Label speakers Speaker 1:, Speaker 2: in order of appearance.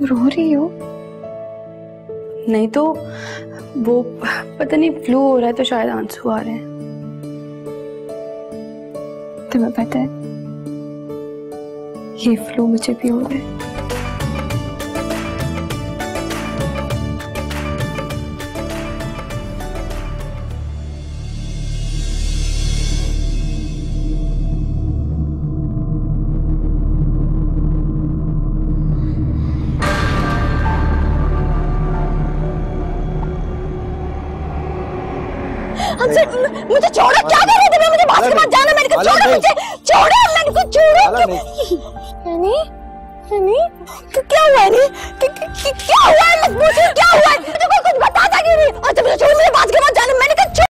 Speaker 1: तुम रो रही हो?
Speaker 2: नहीं तो वो पता नहीं फ्लू हो रहा है तो शायद आँसू आ रहे हैं।
Speaker 1: तुम्हें पता है, ये फ्लू मुझे भी हो रहा है।
Speaker 3: हमसे मुझे छोड़ो क्या कर रहे थे? मुझे बास्केटबॉल जाना मैंने कहा छोड़ो मुझे छोड़ो मैंने कहा छोड़ो हनी हनी क्या हुआ हनी? क्या हुआ? मत पूछो क्या हुआ?